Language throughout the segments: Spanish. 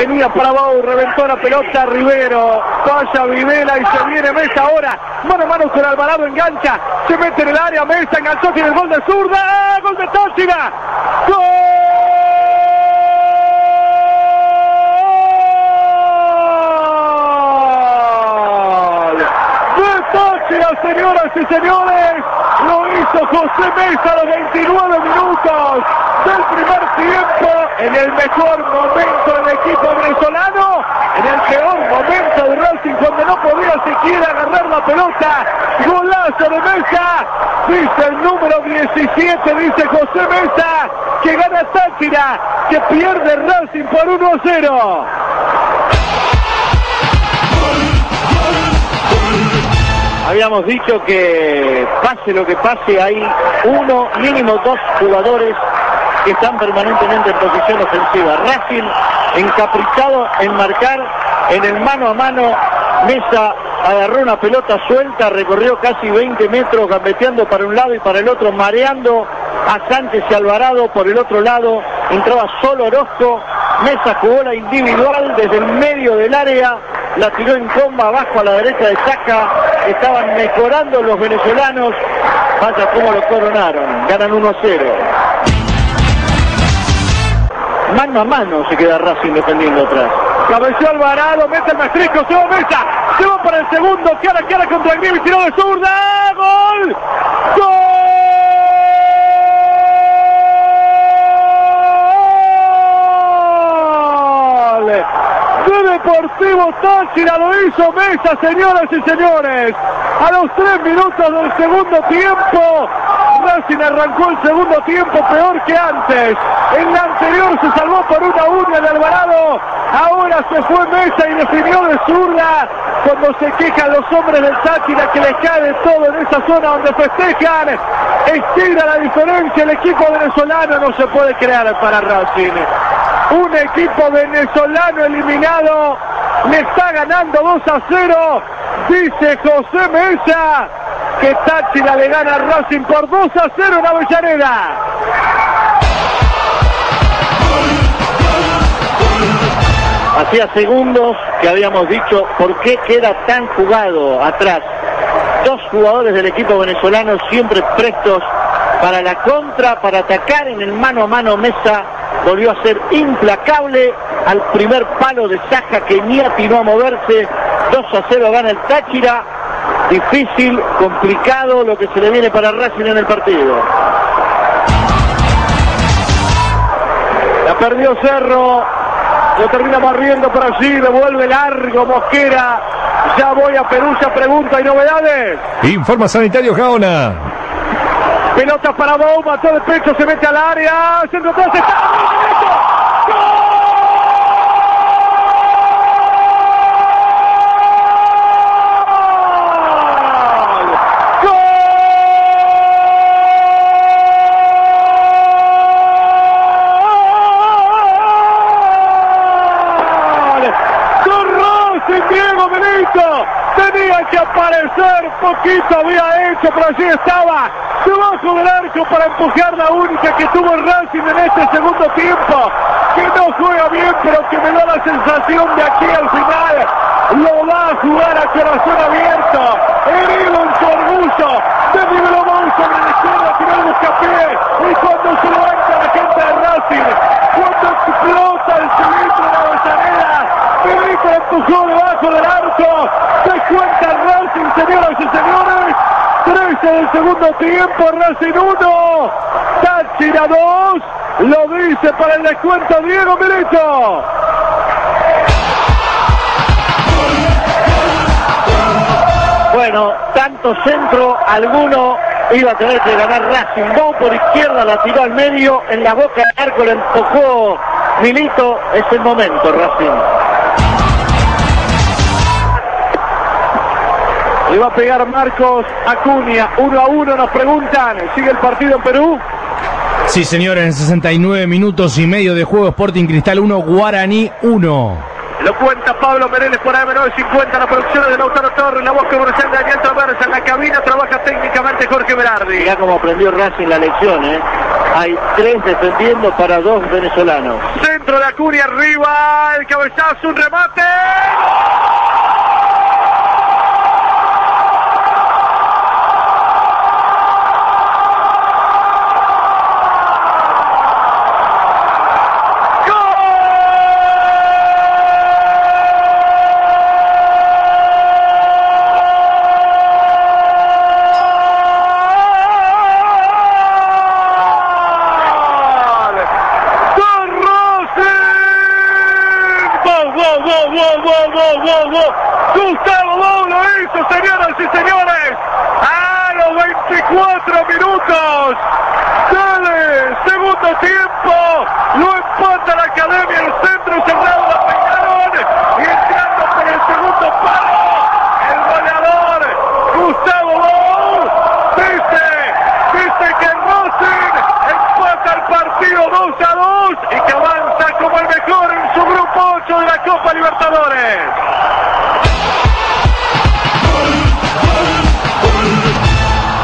Venía para Bau, reventó la pelota Rivero. Vaya Videla y se viene Mesa ahora. Mano a mano con Alvarado, engancha. Se mete en el área, Mesa enganchó, tiene el gol de zurda. ¡Gol de Táchira! ¡Gol! Señoras y señores, lo hizo José Mesa a los 29 minutos del primer tiempo, en el mejor momento del equipo venezolano, en el peor momento de Racing cuando no podía siquiera agarrar la pelota, golazo de Mesa, dice el número 17, dice José Mesa, que gana Táchira, que pierde Racing por 1 a 0. Habíamos dicho que pase lo que pase, hay uno, mínimo dos jugadores que están permanentemente en posición ofensiva. Racing encaprichado en marcar en el mano a mano. Mesa agarró una pelota suelta, recorrió casi 20 metros, gambeteando para un lado y para el otro, mareando a Sánchez y Alvarado por el otro lado. Entraba solo Orozco. Mesa jugó la individual desde el medio del área la tiró en comba abajo a la derecha de Saca, estaban mejorando los venezolanos, vaya cómo lo coronaron, ganan 1 0. Mano a mano se queda Racing defendiendo atrás. Cabeció Alvarado, mete el maestrisco, se va Mesa, se va para el segundo, cara a cara contra el y tiró de zurda, gol, gol. Deportivo Táchira lo hizo Mesa, señoras y señores. A los tres minutos del segundo tiempo, Racing arrancó el segundo tiempo peor que antes. En la anterior se salvó por una uña de Alvarado. Ahora se fue Mesa y definió de zurda. Cuando se quejan los hombres del Táchira que les cae todo en esa zona donde festejan. Estira la diferencia. El equipo venezolano no se puede crear para Racing. Un equipo venezolano eliminado le está ganando 2 a 0. Dice José Mesa que Táchira le gana a Racing por 2 a 0 en Avellaneda. Hacía segundos que habíamos dicho por qué queda tan jugado atrás. Dos jugadores del equipo venezolano siempre prestos para la contra, para atacar en el mano a mano Mesa volvió a ser implacable al primer palo de Saja que ni atinó a moverse. 2 a 0 gana el Táchira. Difícil, complicado lo que se le viene para Racing en el partido. La perdió Cerro. Lo termina barriendo por allí. Devuelve largo Mosquera. Ya voy a Perusa, pregunta y novedades. Informa Sanitario Jaona. Pelota para Bauma, todo el pecho se mete al área. Centro todo está. Tenía que aparecer, poquito había hecho, pero allí estaba debajo del arco para empujar la única que tuvo el Racing en este segundo tiempo. Que no juega bien, pero que me da la sensación de aquí al final. Lo va a jugar a corazón abierto. Herido orgullo. De Nivelo sobre la izquierda, tiró el buscapié. Y cuando se levanta la gente de Racing, cuando explota el cilindro de la Avellaneda, Benito empujó debajo del arco. Se cuenta el Racing, señoras y señores. 13 segundo tiempo, Racing 1, Táchira 2, lo dice para el descuento Diego Milito. Bueno, tanto centro, alguno iba a tener que ganar Racing. Bou por izquierda, la tiró al medio, en la boca del arco le empujó Milito. Es el momento, Racing. Le va a pegar Marcos Acuña. Uno a uno nos preguntan. ¿Sigue el partido en Perú? Sí, señor, en 69 minutos y medio de juego Sporting Cristal 1, Guaraní 1. Lo cuenta Pablo Mereles por AM950, la producción de Lautaro Torres, la voz comercial de Daniel Travers en la cabina, trabaja técnicamente Jorge Berardi. Mirá cómo aprendió Racing la lección, ¿eh? Hay tres defendiendo para dos venezolanos. Centro de Acuña arriba, el cabezazo, un remate Bou lo hizo, señoras y señores. A los 24 minutos del segundo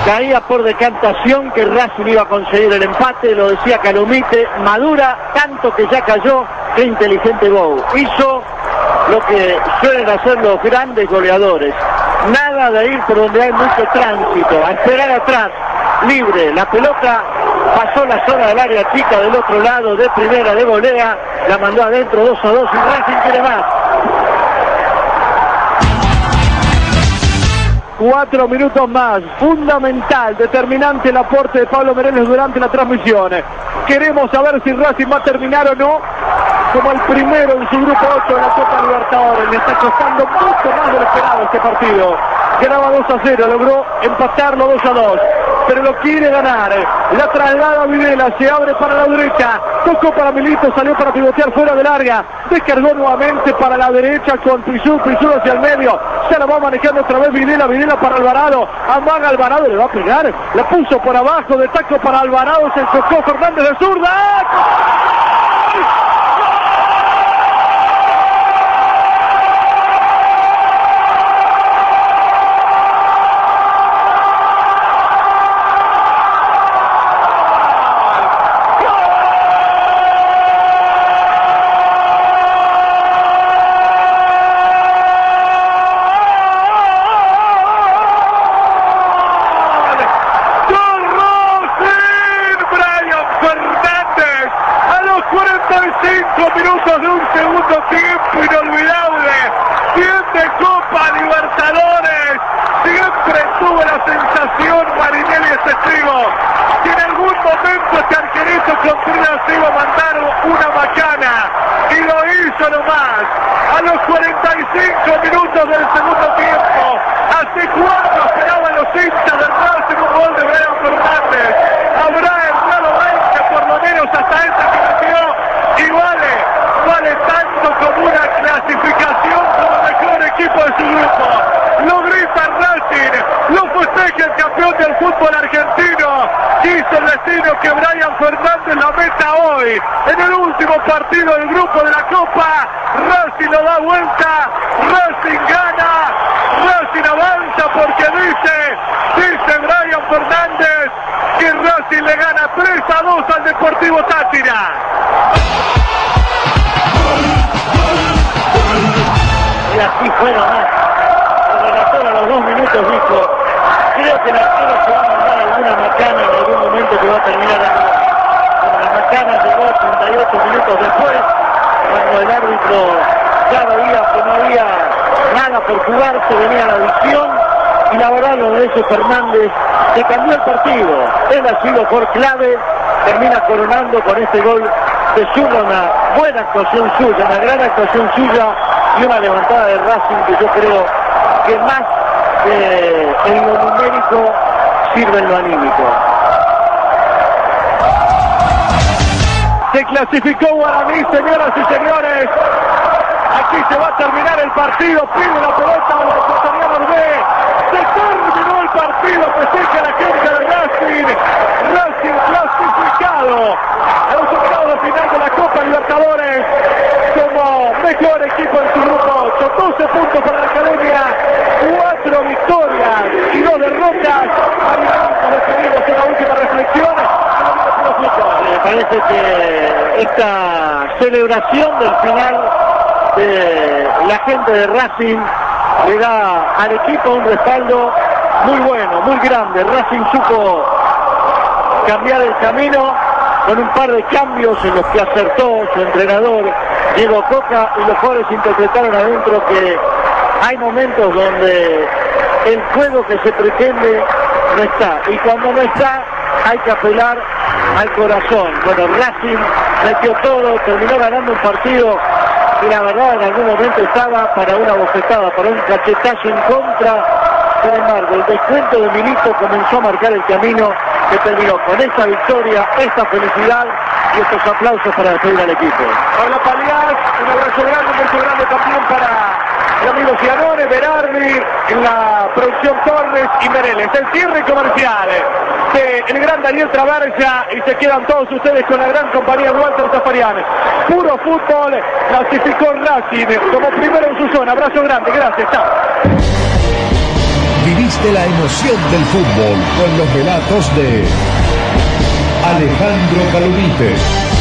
Caía por decantación que Racing iba a conseguir el empate, lo decía Calomite, madura tanto que ya cayó, qué inteligente Bow. Hizo lo que suelen hacer los grandes goleadores. Nada de ir por donde hay mucho tránsito, a esperar atrás, libre. La pelota pasó la zona del área chica del otro lado, de primera, de volea, la mandó adentro 2 a 2 y Racing quiere más. Cuatro minutos más, fundamental, determinante el aporte de Pablo Mereles durante la transmisión. Queremos saber si Racing va a terminar o no como el primero en su grupo 8 de la Copa Libertadores. Le está costando mucho más de lo esperado este partido. Quedaba 2 a 0, logró empatarlo 2 a 2 pero lo quiere ganar. La traslada a Videla, se abre para la derecha, tocó para Milito, salió para pivotear fuera de larga, descargó nuevamente para la derecha con Pizú, Pizú hacia el medio, se la va manejando otra vez Videla, Videla para Alvarado, amaga Alvarado, le va a pegar, la puso por abajo, de taco para Alvarado, se enfocó Fernández de zurda. Minutos de un segundo tiempo inolvidable. Siete Copa Libertadores. Siempre tuvo la sensación, Marinelli es testigo, que en algún momento este arquerito Contreras se iba a mandar una macana. Y lo hizo nomás. A los 45 minutos del segundo tiempo. ¿Hace cuánto esperaban los hinchas del Racing un gol de Brian Fernández? Habrá entrado 20 por lo menos hasta esta que y vale, vale tanto como una clasificación como mejor equipo de su grupo. Lo grita Racing, lo festeja el campeón del fútbol argentino. Quiso el destino que Brian Fernández la meta hoy en el último partido del grupo de la Copa. Racing lo da vuelta, Racing gana, Racing avanza porque dice, dice Brian Fernández que Racing le gana 3 a 2 al Deportivo Táchira. 38 minutos después, cuando el árbitro ya veía que no había nada por jugarse, venía la visión y la verdad lo de ese Fernández que cambió el partido. Él ha sido por clave, termina coronando con este gol de Zurda, una buena actuación suya, una gran actuación suya y una levantada de Racing que yo creo que más eh, en lo numérico sirve en lo anímico. Se clasificó Guaraní, señoras y señores. Aquí se va a terminar el partido. Pide la pelota a los ecuatorianos B. Se terminó el partido. Festeja la gente de Racing. Racing clasificado a los octavos de final de la Copa Libertadores como mejor equipo en puntos para la academia, cuatro victorias y dos derrotas. Nos en la última reflexión. Me parece que esta celebración del final de la gente de Racing le da al equipo un respaldo muy bueno, muy grande. Racing supo cambiar el camino con un par de cambios en los que acertó su entrenador Diego Coca y los jugadores interpretaron adentro que hay momentos donde el juego que se pretende no está y cuando no está hay que apelar al corazón. Bueno, Racing metió todo, terminó ganando un partido que la verdad en algún momento estaba para una bofetada, para un cachetazo en contra. Sin embargo, el descuento de Milito comenzó a marcar el camino que terminó con esta victoria, esta felicidad y estos aplausos para despedir al equipo. Hola Palias, un abrazo grande, un beso grande también para el amigo Cianone, Berardi, en la producción Torres y Mereles. El cierre comercial de el gran Daniel Traversa y se quedan todos ustedes con la gran compañía Walter Zafarian. Puro fútbol, clasificó Racing como primero en su zona. Abrazo grande, gracias, chao. Viviste la emoción del fútbol con los relatos de Alejandro Calumite.